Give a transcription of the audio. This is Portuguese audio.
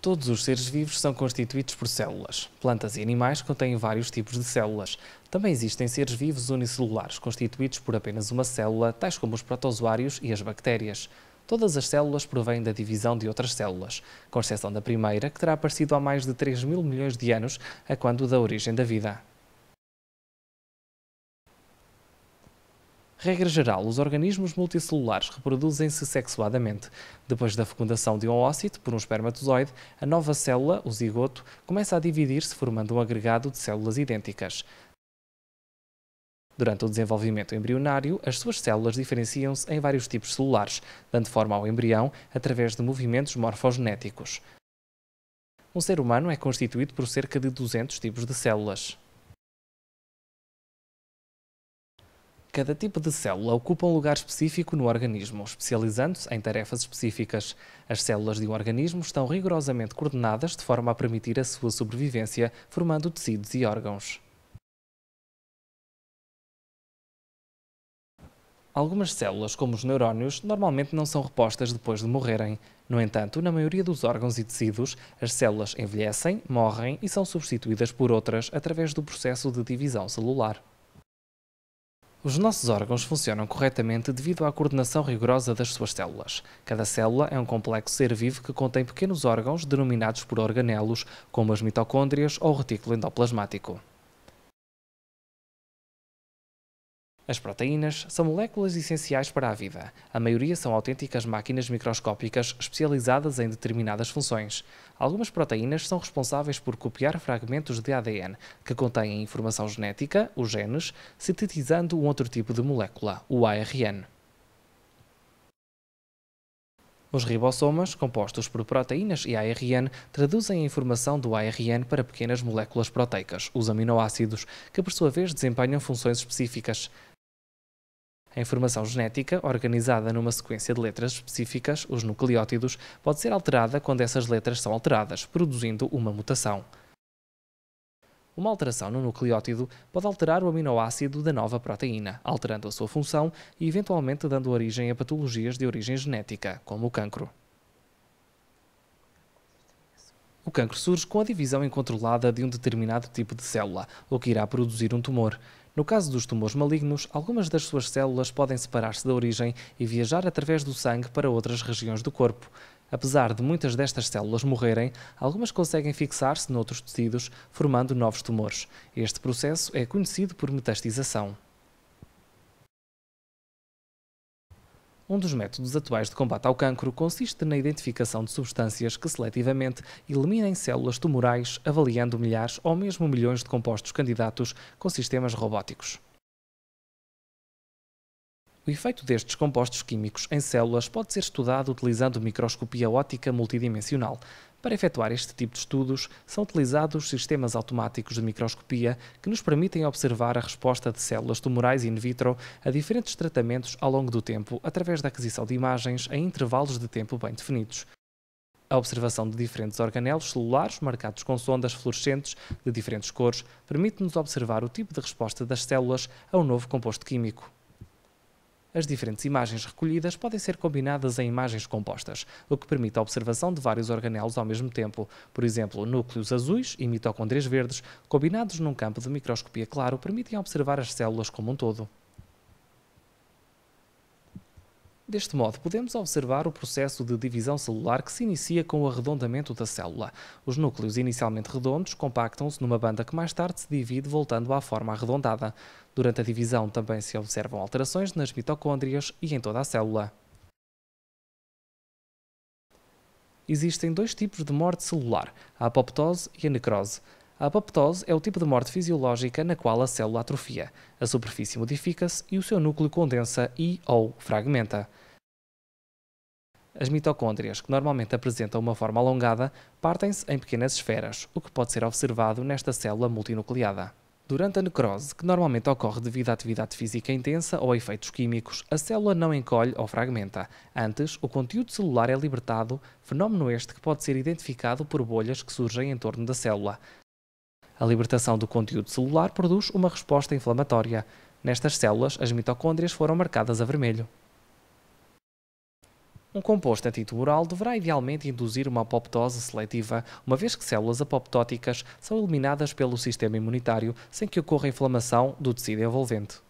Todos os seres vivos são constituídos por células. Plantas e animais contêm vários tipos de células. Também existem seres vivos unicelulares, constituídos por apenas uma célula, tais como os protozoários e as bactérias. Todas as células provêm da divisão de outras células, com exceção da primeira, que terá aparecido há mais de 3 mil milhões de anos, a quando da origem da vida. Regra geral, os organismos multicelulares reproduzem-se sexuadamente. Depois da fecundação de um ócito por um espermatozoide, a nova célula, o zigoto, começa a dividir-se formando um agregado de células idênticas. Durante o desenvolvimento embrionário, as suas células diferenciam-se em vários tipos celulares, dando forma ao embrião através de movimentos morfogenéticos. Um ser humano é constituído por cerca de 200 tipos de células. Cada tipo de célula ocupa um lugar específico no organismo, especializando-se em tarefas específicas. As células de um organismo estão rigorosamente coordenadas de forma a permitir a sua sobrevivência, formando tecidos e órgãos. Algumas células, como os neurónios, normalmente não são repostas depois de morrerem. No entanto, na maioria dos órgãos e tecidos, as células envelhecem, morrem e são substituídas por outras através do processo de divisão celular. Os nossos órgãos funcionam corretamente devido à coordenação rigorosa das suas células. Cada célula é um complexo ser vivo que contém pequenos órgãos denominados por organelos, como as mitocôndrias ou o retículo endoplasmático. As proteínas são moléculas essenciais para a vida. A maioria são autênticas máquinas microscópicas especializadas em determinadas funções. Algumas proteínas são responsáveis por copiar fragmentos de ADN que contêm informação genética, os genes, sintetizando um outro tipo de molécula, o ARN. Os ribossomas, compostos por proteínas e ARN, traduzem a informação do ARN para pequenas moléculas proteicas, os aminoácidos, que por sua vez desempenham funções específicas. A informação genética, organizada numa sequência de letras específicas, os nucleótidos, pode ser alterada quando essas letras são alteradas, produzindo uma mutação. Uma alteração no nucleótido pode alterar o aminoácido da nova proteína, alterando a sua função e eventualmente dando origem a patologias de origem genética, como o cancro. O cancro surge com a divisão incontrolada de um determinado tipo de célula, o que irá produzir um tumor. No caso dos tumores malignos, algumas das suas células podem separar-se da origem e viajar através do sangue para outras regiões do corpo. Apesar de muitas destas células morrerem, algumas conseguem fixar-se noutros tecidos, formando novos tumores. Este processo é conhecido por metastização. Um dos métodos atuais de combate ao cancro consiste na identificação de substâncias que seletivamente eliminem células tumorais, avaliando milhares ou mesmo milhões de compostos candidatos com sistemas robóticos. O efeito destes compostos químicos em células pode ser estudado utilizando microscopia óptica multidimensional, para efetuar este tipo de estudos, são utilizados sistemas automáticos de microscopia que nos permitem observar a resposta de células tumorais in vitro a diferentes tratamentos ao longo do tempo através da aquisição de imagens em intervalos de tempo bem definidos. A observação de diferentes organelos celulares marcados com sondas fluorescentes de diferentes cores permite-nos observar o tipo de resposta das células a um novo composto químico. As diferentes imagens recolhidas podem ser combinadas em imagens compostas, o que permite a observação de vários organelos ao mesmo tempo. Por exemplo, núcleos azuis e mitocôndrias verdes, combinados num campo de microscopia claro, permitem observar as células como um todo. Deste modo, podemos observar o processo de divisão celular que se inicia com o arredondamento da célula. Os núcleos inicialmente redondos compactam-se numa banda que mais tarde se divide voltando à forma arredondada. Durante a divisão também se observam alterações nas mitocôndrias e em toda a célula. Existem dois tipos de morte celular, a apoptose e a necrose. A apoptose é o tipo de morte fisiológica na qual a célula atrofia, a superfície modifica-se e o seu núcleo condensa e ou fragmenta. As mitocôndrias, que normalmente apresentam uma forma alongada, partem-se em pequenas esferas, o que pode ser observado nesta célula multinucleada. Durante a necrose, que normalmente ocorre devido à atividade física intensa ou a efeitos químicos, a célula não encolhe ou fragmenta. Antes, o conteúdo celular é libertado, fenómeno este que pode ser identificado por bolhas que surgem em torno da célula. A libertação do conteúdo celular produz uma resposta inflamatória. Nestas células, as mitocôndrias foram marcadas a vermelho. Um composto antitumoral deverá idealmente induzir uma apoptose seletiva, uma vez que células apoptóticas são eliminadas pelo sistema imunitário sem que ocorra inflamação do tecido envolvente.